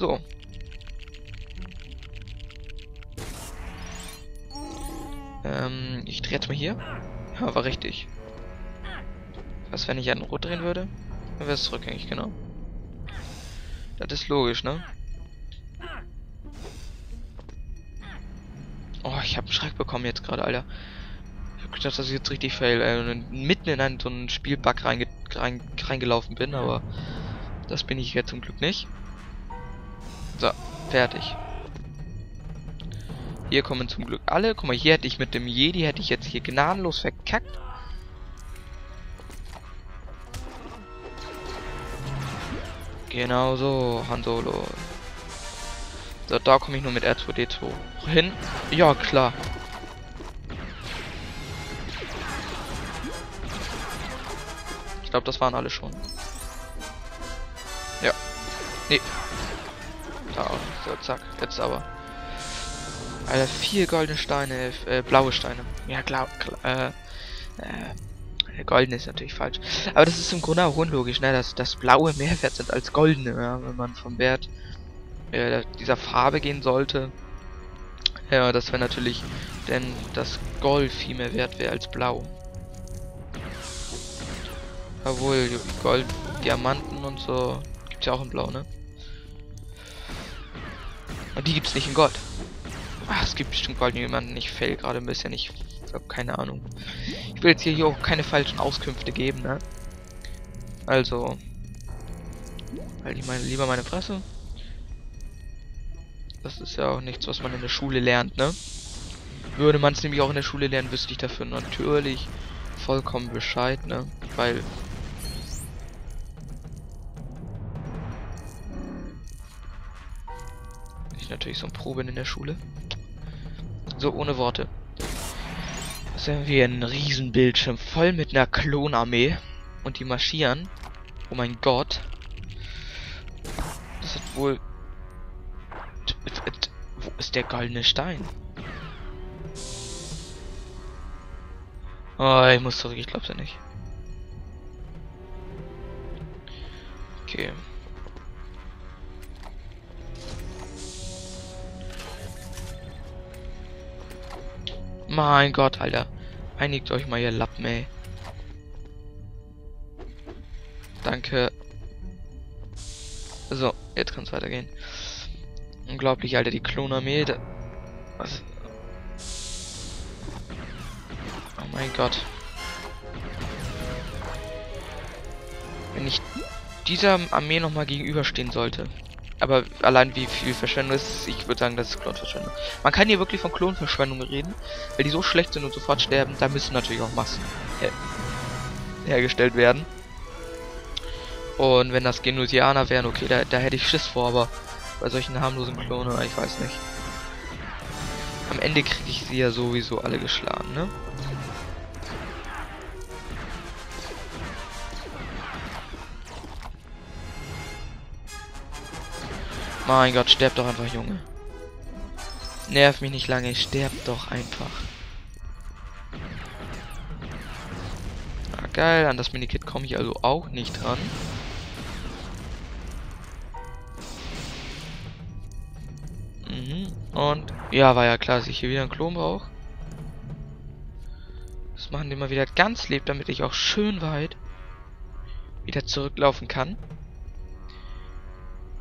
So. Ähm, ich drehe jetzt mal hier. Ja, war richtig. Was, wenn ich an Rot drehen würde? Dann wäre es rückgängig, genau. Das ist logisch, ne? Oh, ich habe einen Schreck bekommen jetzt gerade, Alter. Ich hab gedacht, dass ich jetzt richtig fail, äh, mitten in einen so einen Spielbug reinge rein reingelaufen bin, aber das bin ich jetzt zum Glück nicht. So, fertig. Hier kommen zum Glück alle. Guck mal, hier hätte ich mit dem Jedi, hätte ich jetzt hier gnadenlos verkackt. Genau so, Han Solo. So, da komme ich nur mit R2D2 hin. Ja, klar. Ich glaube, das waren alle schon. Ja. Nee. Da, so, zack. Jetzt aber. Alter, vier goldene Steine, äh, blaue Steine. Ja, klar, klar äh, äh, golden ist natürlich falsch. Aber das ist im Grunde auch unlogisch, ne, dass das blaue mehr wert sind als goldene, ja, wenn man vom Wert äh, dieser Farbe gehen sollte. Ja, das wäre natürlich, denn das Gold viel mehr wert wäre als blau. Obwohl, Gold, Diamanten und so gibt's ja auch in Blau, ne? Und die gibt's nicht in Gold. Ach, es gibt bestimmt goldene Diamanten. Ich fail gerade ein bisschen. Ich habe keine Ahnung. Ich will jetzt hier auch keine falschen Auskünfte geben, ne? Also. Halt ich meine, lieber meine Fresse. Das ist ja auch nichts, was man in der Schule lernt, ne? Würde man es nämlich auch in der Schule lernen, wüsste ich dafür natürlich vollkommen Bescheid, ne? Weil natürlich so ein Proben in der Schule. So, ohne Worte. Das haben wir einen Riesenbildschirm voll mit einer Klonarmee. Und die marschieren. Oh mein Gott. Das hat wohl... Wo ist der goldene Stein? Oh, ich muss zurück, ich glaub's ja nicht. Okay. Mein Gott, Alter. Einigt euch mal, ihr Lappen, ey. Danke. So, jetzt kann es weitergehen. Unglaublich, Alter, die Klonarmee. Was? Oh mein Gott. Wenn ich dieser Armee nochmal gegenüberstehen sollte. Aber allein wie viel Verschwendung ist, ich würde sagen, das ist Klonverschwendung. Man kann hier wirklich von Klonverschwendung reden, weil die so schlecht sind und sofort sterben, da müssen natürlich auch Massen her hergestellt werden. Und wenn das Genusianer wären, okay, da, da hätte ich Schiss vor, aber bei solchen harmlosen Klonen, ich weiß nicht. Am Ende kriege ich sie ja sowieso alle geschlagen, ne? Mein Gott, sterb doch einfach, Junge. Nerv mich nicht lange, sterb doch einfach. Ah, geil, an das Minikit komme ich also auch nicht dran. Mhm. Und ja, war ja klar, dass ich hier wieder einen Klon brauche. Das machen die mal wieder ganz lieb, damit ich auch schön weit wieder zurücklaufen kann.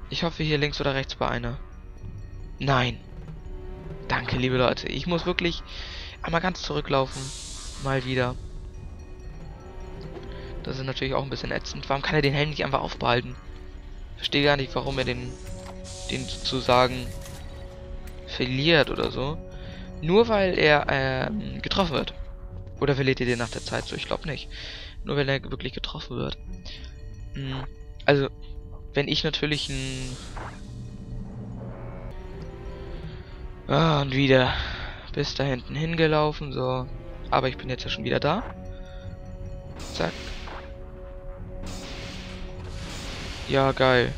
Ich hoffe hier links oder rechts bei einer. Nein. Danke, liebe Leute. Ich muss wirklich einmal ganz zurücklaufen. Mal wieder. Das ist natürlich auch ein bisschen ätzend. Warum kann er den Helm nicht einfach aufbehalten? Verstehe gar nicht, warum er den, den sozusagen verliert oder so. Nur weil er ähm, getroffen wird. Oder verliert ihr den nach der Zeit so? Ich glaube nicht. Nur weil er wirklich getroffen wird. Hm, also, wenn ich natürlich ein... Ah, und wieder bis da hinten hingelaufen, so. Aber ich bin jetzt ja schon wieder da. Zack. Ja, geil.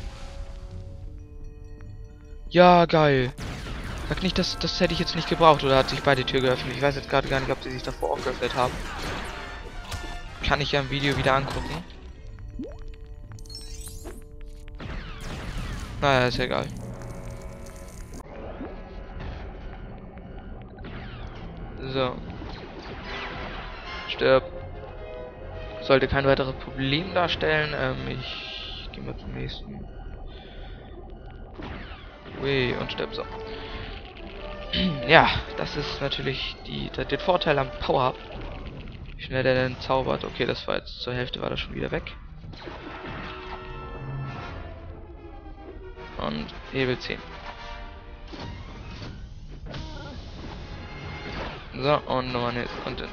Ja, geil. Sag nicht, dass das hätte ich jetzt nicht gebraucht oder hat sich beide Tür geöffnet. Ich weiß jetzt gerade gar nicht, ob sie sich davor auch geöffnet haben. Kann ich ja im Video wieder angucken. Naja, ist egal. So. Stirb. Sollte kein weiteres Problem darstellen. Ähm, ich gehe mal zum nächsten. Ui, und stirb so. ja, das ist natürlich die, der, der Vorteil am Power-Up. Wie schnell der denn zaubert. Okay, das war jetzt zur Hälfte war das schon wieder weg. Und Hebel 10. So, und nochmal eine. Und dann.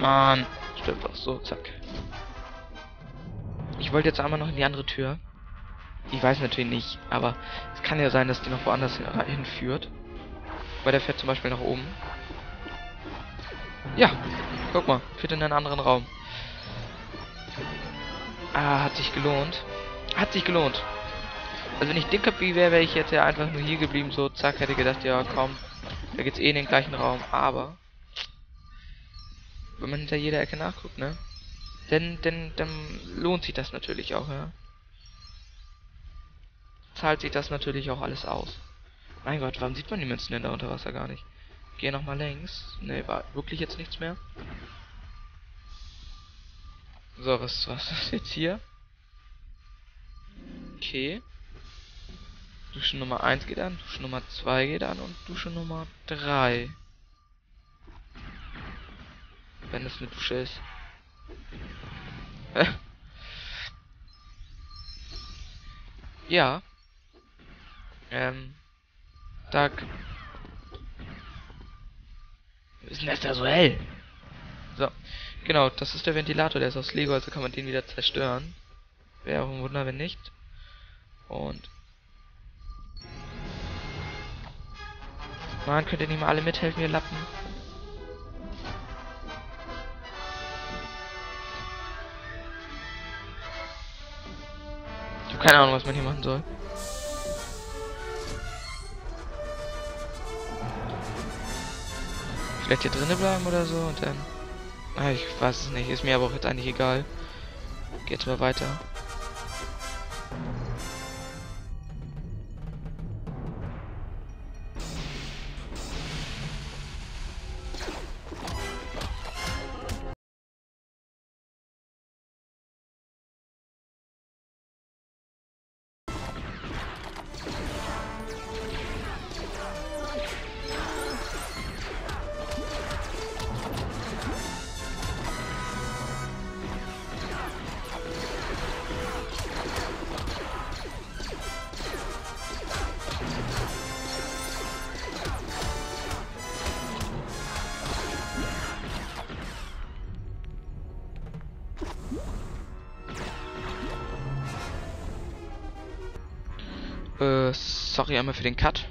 Mann. Stimmt doch. So, zack. Ich wollte jetzt einmal noch in die andere Tür. Ich weiß natürlich nicht, aber es kann ja sein, dass die noch woanders hinführt. Weil der fährt zum Beispiel nach oben. Ja, guck mal, führt in einen anderen Raum. Ah, hat sich gelohnt. Hat sich gelohnt. Also wenn ich wie wäre, wäre ich jetzt ja einfach nur hier geblieben, so zack, hätte gedacht, ja komm, da geht's eh in den gleichen Raum, aber wenn man hinter jeder Ecke nachguckt, ne? Denn, denn, dann lohnt sich das natürlich auch, ja. Zahlt sich das natürlich auch alles aus. Mein Gott, warum sieht man die Münzen denn da unter Wasser gar nicht? Gehe nochmal längs. Ne, war wirklich jetzt nichts mehr. So, was, was ist jetzt hier? Okay. Dusche Nummer 1 geht an, Dusche Nummer 2 geht an und Dusche Nummer 3. Wenn es eine Dusche ist. ja. Ähm. Tag. ist das da so hell? So. Genau, das ist der Ventilator, der ist aus Lego, also kann man den wieder zerstören. Wäre auch ein Wunder, wenn nicht. Und Mann, könnt ihr nicht mal alle mithelfen, ihr Lappen? Ich habe keine Ahnung, was man hier machen soll. Vielleicht hier drinnen bleiben oder so und dann... Ah, ich weiß es nicht. Ist mir aber auch jetzt eigentlich egal. Geht mal weiter. Äh, sorry einmal für den Cut.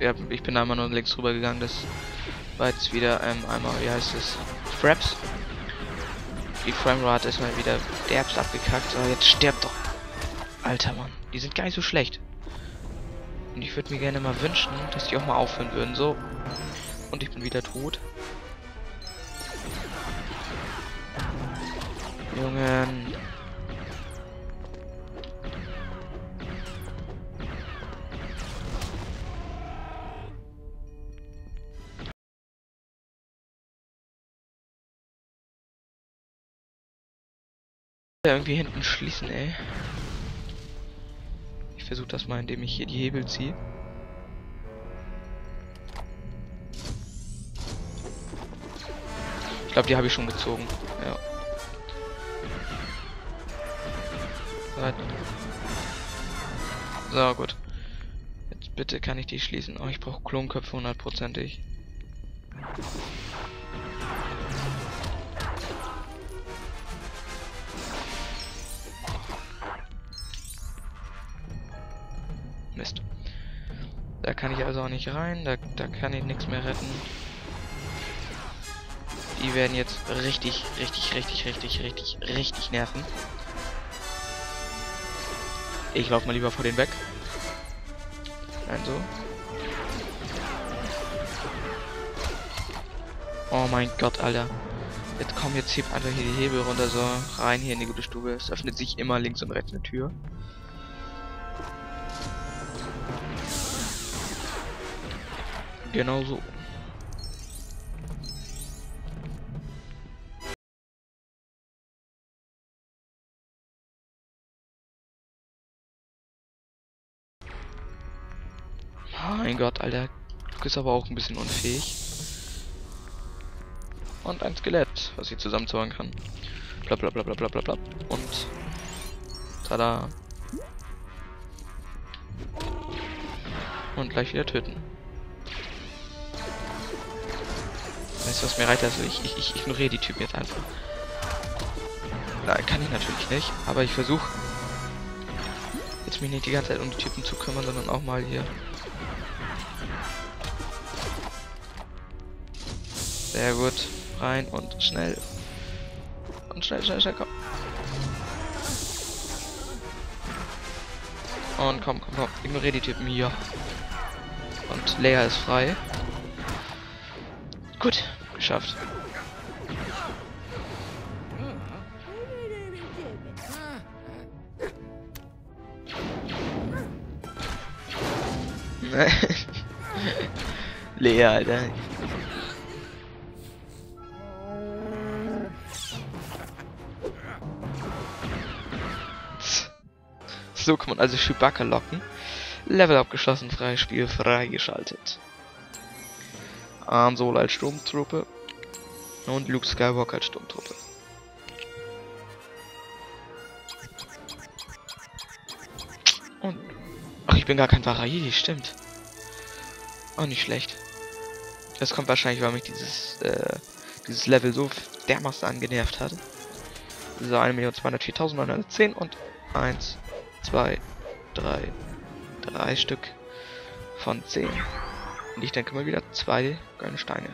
Ja, ich bin einmal nur links rüber gegangen. Das war jetzt wieder ähm, einmal, wie heißt es? Fraps. Die Framerate ist mal wieder derbst abgekackt. So, jetzt stirbt doch. Alter Mann, die sind gar nicht so schlecht. Und ich würde mir gerne mal wünschen, dass die auch mal aufhören würden. So. Und ich bin wieder tot. Jungen. Irgendwie hinten schließen, ey. Ich versuche das mal, indem ich hier die Hebel ziehe. Ich glaube, die habe ich schon gezogen. Ja. So, gut. Jetzt bitte kann ich die schließen. Oh, ich brauche Klonköpfe hundertprozentig. Kann ich also auch nicht rein, da, da kann ich nichts mehr retten. Die werden jetzt richtig, richtig, richtig, richtig, richtig, richtig nerven. Ich laufe mal lieber vor den weg. Nein, so. Oh mein Gott, Alter. Jetzt komm, jetzt hebt einfach hier die Hebel runter, so rein hier in die gute Stube. Es öffnet sich immer links und rechts eine Tür. Genau so. Mein Gott, Alter. Luke ist aber auch ein bisschen unfähig. Und ein Skelett, was ich zusammenzaubern kann. Bla bla bla bla bla bla bla. Und. Tada. Und gleich wieder töten. Weißt du, was mir reicht? Also ich, ich, ich ignoriere die Typen jetzt einfach. Nein, kann ich natürlich nicht, aber ich versuche jetzt mich nicht die ganze Zeit um die Typen zu kümmern, sondern auch mal hier. Sehr gut. Rein und schnell. Und schnell, schnell, schnell, komm. Und komm, komm, komm. Ignoriere die Typen hier. Und Leia ist frei. Gut, geschafft. Lea, Alter. So kann man also Chewbacca locken. Level abgeschlossen, freies Spiel freigeschaltet. Han Solo als Sturmtruppe und Luke Skywalker als Sturmtruppe. Und ach, ich bin gar kein Varai, stimmt. Auch nicht schlecht. Das kommt wahrscheinlich, weil mich dieses äh, dieses Level so dermaßen angenervt hat. So 1.204.910 und 1, 2, 3, 3 Stück von 10. Und ich denke mal wieder zwei goldene Steine.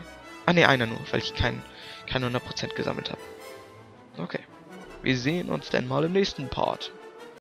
Ah ne, einer nur, weil ich kein, kein 100% gesammelt habe. Okay. Wir sehen uns dann mal im nächsten Part.